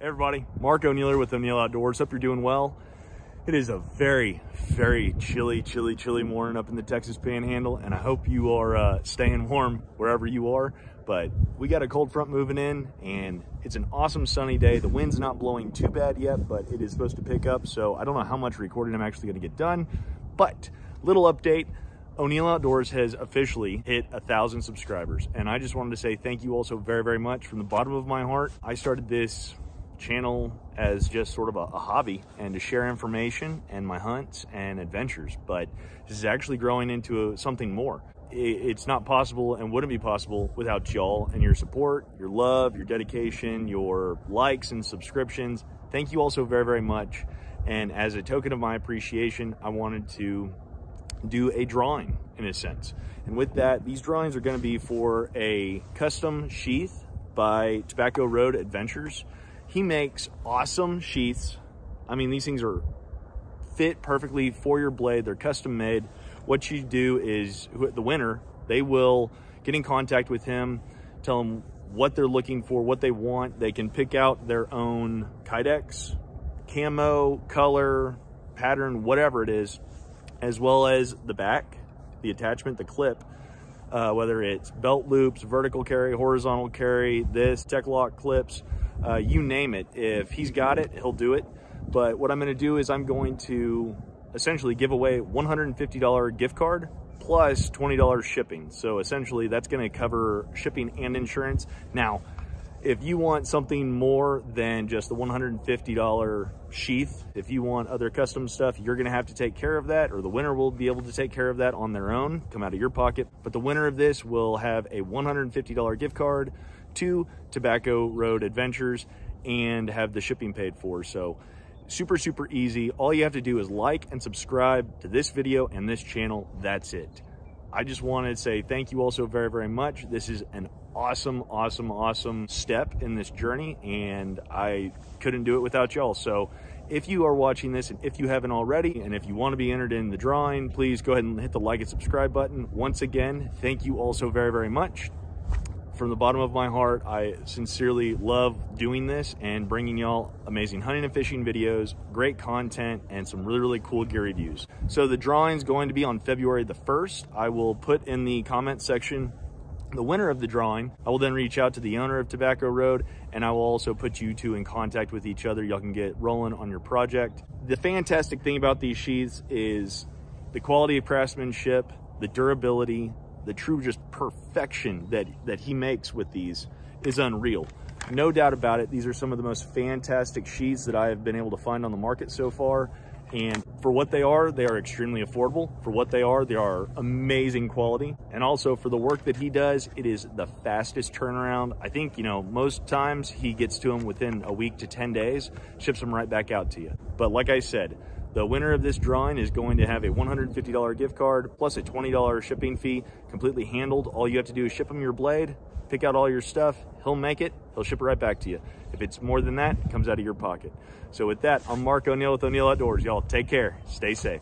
Hey everybody, Mark O'Neill with O'Neill Outdoors. Hope you're doing well. It is a very, very chilly, chilly, chilly morning up in the Texas Panhandle, and I hope you are uh, staying warm wherever you are. But we got a cold front moving in, and it's an awesome sunny day. The wind's not blowing too bad yet, but it is supposed to pick up, so I don't know how much recording I'm actually going to get done. But little update. O'Neill Outdoors has officially hit a thousand subscribers, and I just wanted to say thank you all so very, very much from the bottom of my heart. I started this channel as just sort of a, a, hobby and to share information and my hunts and adventures. But this is actually growing into a, something more. It, it's not possible and wouldn't be possible without y'all and your support, your love, your dedication, your likes and subscriptions. Thank you all so very, very much. And as a token of my appreciation, I wanted to do a drawing in a sense. And with that, these drawings are going to be for a custom sheath by Tobacco Road Adventures. He makes awesome sheaths. I mean, these things are fit perfectly for your blade. They're custom made. What you do is the winner, they will get in contact with him, tell him what they're looking for, what they want. They can pick out their own kydex, camo, color, pattern, whatever it is, as well as the back, the attachment, the clip, uh, whether it's belt loops, vertical carry, horizontal carry, this, Tek-Lok clips, uh, you name it. If he's got it, he'll do it. But what I'm going to do is I'm going to essentially give away $150 gift card plus $20 shipping. So essentially that's going to cover shipping and insurance. Now, if you want something more than just the $150 sheath, if you want other custom stuff, you're gonna have to take care of that or the winner will be able to take care of that on their own, come out of your pocket. But the winner of this will have a $150 gift card to Tobacco Road Adventures and have the shipping paid for. So super, super easy. All you have to do is like and subscribe to this video and this channel. That's it. I just wanted to say thank you all so very, very much. This is an awesome, awesome, awesome step in this journey, and I couldn't do it without y'all. So if you are watching this and if you haven't already, and if you want to be entered in the drawing, please go ahead and hit the like and subscribe button. Once again, thank you all so very, very much from the bottom of my heart, I sincerely love doing this and bringing y'all amazing hunting and fishing videos, great content, and some really, really cool gear reviews. So the drawing is going to be on February the 1st. I will put in the comment section the winner of the drawing. I will then reach out to the owner of Tobacco Road and I will also put you two in contact with each other. Y'all can get rolling on your project. The fantastic thing about these sheaths is the quality of craftsmanship, the durability, the true just perfection that, that he makes with these is unreal. No doubt about it. These are some of the most fantastic sheets that I have been able to find on the market so far. And for what they are, they are extremely affordable. For what they are, they are amazing quality. And also for the work that he does, it is the fastest turnaround. I think, you know, most times he gets to them within a week to 10 days, ships them right back out to you. But like I said, the winner of this drawing is going to have a $150 gift card plus a $20 shipping fee, completely handled. All you have to do is ship him your blade, pick out all your stuff, he'll make it, he'll ship it right back to you. If it's more than that, it comes out of your pocket. So with that, I'm Mark O'Neill with O'Neill Outdoors. Y'all take care, stay safe.